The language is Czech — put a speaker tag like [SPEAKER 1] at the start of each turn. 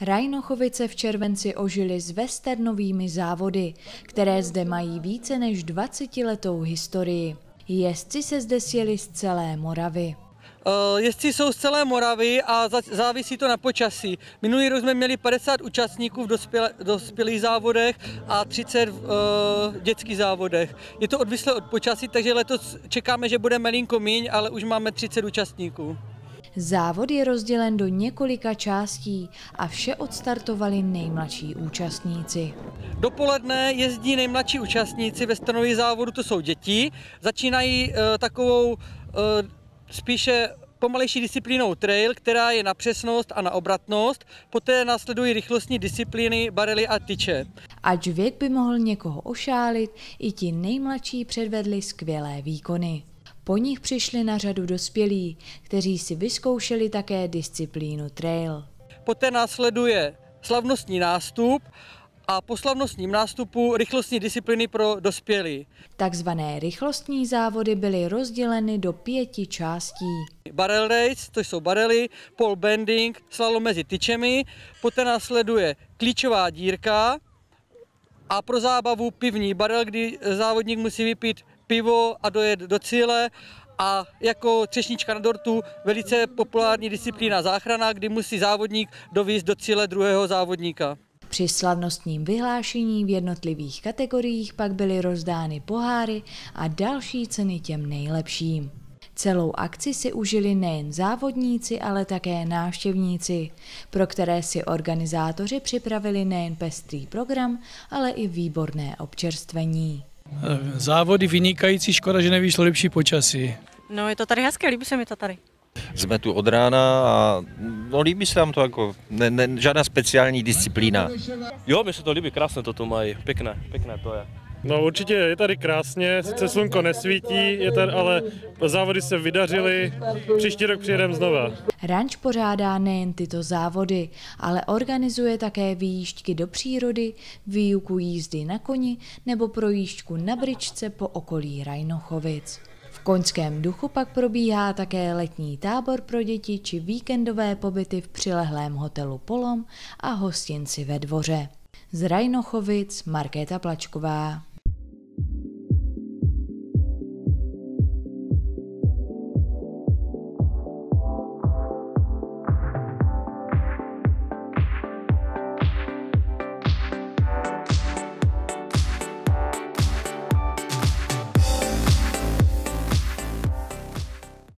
[SPEAKER 1] Rajnochovice v červenci ožily s westernovými závody, které zde mají více než 20-letou historii. Jezdci se zde sjeli z celé Moravy.
[SPEAKER 2] Uh, jezdci jsou z celé Moravy a závisí to na počasí. Minulý rok jsme měli 50 účastníků v dospělých závodech a 30 v uh, dětských závodech. Je to odvislé od počasí, takže letos čekáme, že bude malinko míň, ale už máme 30 účastníků.
[SPEAKER 1] Závod je rozdělen do několika částí a vše odstartovali nejmladší účastníci.
[SPEAKER 2] Dopoledne jezdí nejmladší účastníci ve stanový závodu, to jsou děti. Začínají uh, takovou uh, spíše pomalejší disciplínou trail, která je na přesnost a na obratnost, poté následují rychlostní disciplíny barely a tyče.
[SPEAKER 1] Ač věk by mohl někoho ošálit, i ti nejmladší předvedli skvělé výkony. Po nich přišli na řadu dospělí, kteří si vyzkoušeli také disciplínu trail.
[SPEAKER 2] Poté následuje slavnostní nástup a po slavnostním nástupu rychlostní disciplíny pro dospělí.
[SPEAKER 1] Takzvané rychlostní závody byly rozděleny do pěti částí.
[SPEAKER 2] Barrel race, to jsou barely, pole bending, slalom mezi tyčemi, poté následuje klíčová dírka a pro zábavu pivní barel, kdy závodník musí vypít pivo a dojet do cíle a jako třešnička na dortu velice populární disciplína záchrana, kdy musí závodník dovízt do cíle druhého závodníka.
[SPEAKER 1] Při slavnostním vyhlášení v jednotlivých kategoriích pak byly rozdány poháry a další ceny těm nejlepším. Celou akci si užili nejen závodníci, ale také návštěvníci, pro které si organizátoři připravili nejen pestrý program, ale i výborné občerstvení.
[SPEAKER 3] Závody vynikající, škoda, že nevyšlo lepší počasí.
[SPEAKER 4] No je to tady hezké, líbí se mi to tady.
[SPEAKER 5] Jsme tu od rána a no, líbí se nám to jako, ne, ne, žádná speciální disciplína.
[SPEAKER 6] Jo, mi se to líbí, krásné to tu mají, pěkné, pěkné to je.
[SPEAKER 7] No určitě je tady krásně, sice slunko nesvítí, je tady, ale závody se vydařily, příští rok přijedeme znova.
[SPEAKER 1] Ranč pořádá nejen tyto závody, ale organizuje také výjížďky do přírody, výuku jízdy na koni nebo projížďku na bričce po okolí Rajnochovic. V koňském duchu pak probíhá také letní tábor pro děti či víkendové pobyty v přilehlém hotelu Polom a hostinci ve dvoře. Z Rajnochovic Markéta Plačková.